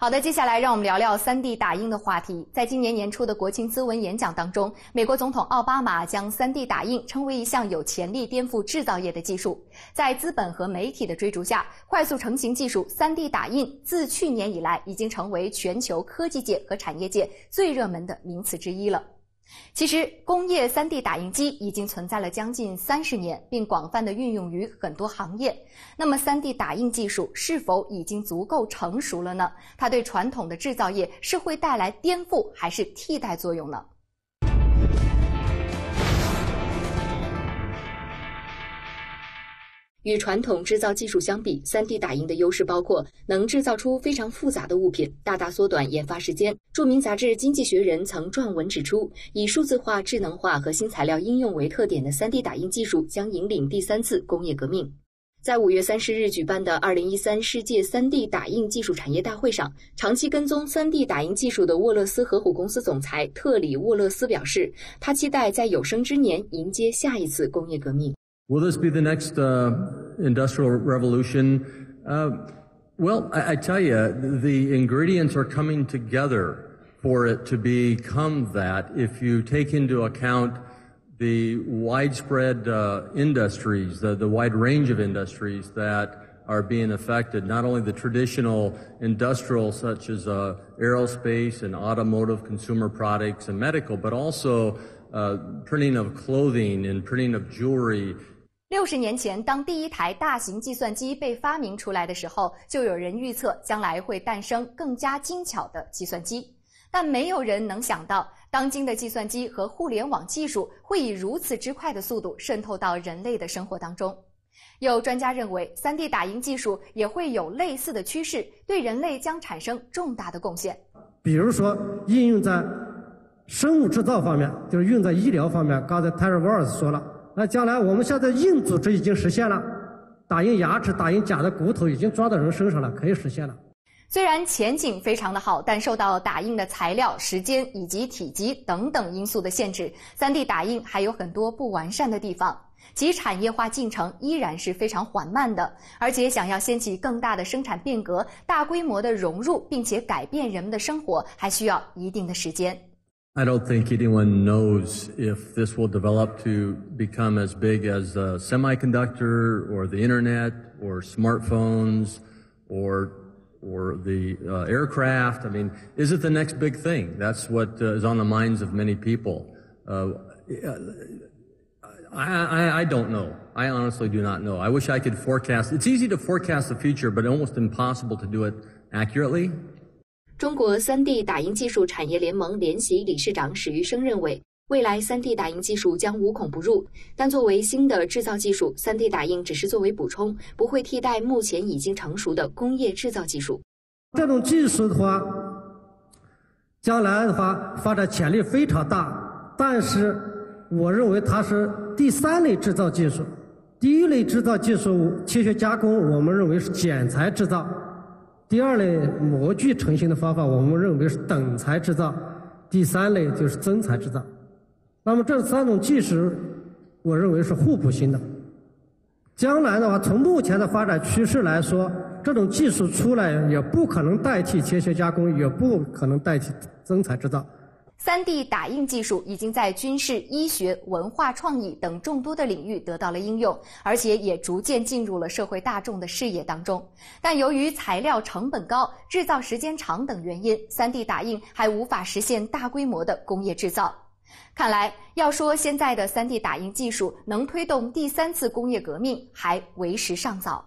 好的，接下来让我们聊聊 3D 打印的话题。在今年年初的国情咨文演讲当中，美国总统奥巴马将 3D 打印称为一项有潜力颠覆制造业的技术。在资本和媒体的追逐下，快速成型技术 3D 打印自去年以来已经成为全球科技界和产业界最热门的名词之一了。其实，工业 3D 打印机已经存在了将近三十年，并广泛的运用于很多行业。那么，3D 打印技术是否已经足够成熟了呢？它对传统的制造业是会带来颠覆还是替代作用呢？与传统制造技术相比，3D 打印的优势包括能制造出非常复杂的物品，大大缩短研发时间。著名杂志《经济学人》曾撰文指出，以数字化、智能化和新材料应用为特点的 3D 打印技术将引领第三次工业革命。在五月三十日举办的2013世界 3D 打印技术产业大会上，长期跟踪 3D 打印技术的沃勒斯合伙公司总裁特里沃勒斯表示，他期待在有生之年迎接下一次工业革命。Will this be the next uh, industrial revolution? Uh, well, I, I, tell you, the ingredients are coming together for it to become that. If you take into account the widespread uh, industries, the, the wide range of industries that are being affected, not only the traditional industrial such as uh, aerospace and automotive consumer products and medical, but also uh, printing of clothing and printing of jewelry 六十年前，当第一台大型计算机被发明出来的时候，就有人预测将来会诞生更加精巧的计算机。但没有人能想到，当今的计算机和互联网技术会以如此之快的速度渗透到人类的生活当中。有专家认为，3D 打印技术也会有类似的趋势，对人类将产生重大的贡献。比如说，应用在生物制造方面，就是用在医疗方面。刚才 Terry Wals 说了。那将来我们现在硬组织已经实现了，打印牙齿、打印假的骨头已经装到人身上了，可以实现了。虽然前景非常的好，但受到打印的材料、时间以及体积等等因素的限制，3D 打印还有很多不完善的地方，其产业化进程依然是非常缓慢的。而且想要掀起更大的生产变革、大规模的融入，并且改变人们的生活，还需要一定的时间。I don't think anyone knows if this will develop to become as big as the semiconductor or the internet or smartphones or or the uh, aircraft. I mean, is it the next big thing? That's what uh, is on the minds of many people. Uh, I, I, I, don't know. I honestly do not know. I wish I could forecast. It's easy to forecast the future, but almost impossible to do it accurately. 中国 3D 打印技术产业联盟联席理事长史玉生认为，未来 3D 打印技术将无孔不入，但作为新的制造技术，3D 打印只是作为补充，不会替代目前已经成熟的工业制造技术。这种技术的话，将来的话发展潜力非常大，但是我认为它是第三类制造技术。第一类制造技术切削加工，我们认为是剪裁制造。第二类模具成型的方法，我们认为是等材制造；第三类就是增材制造。那么这三种技术，我认为是互补性的。将来的话，从目前的发展趋势来说，这种技术出来也不可能代替切削加工，也不可能代替增材制造。3D 打印技术已经在军事、医学、文化创意等众多的领域得到了应用，而且也逐渐进入了社会大众的视野当中。但由于材料成本高、制造时间长等原因，3D 打印还无法实现大规模的工业制造。看来，要说现在的 3D 打印技术能推动第三次工业革命，还为时尚早。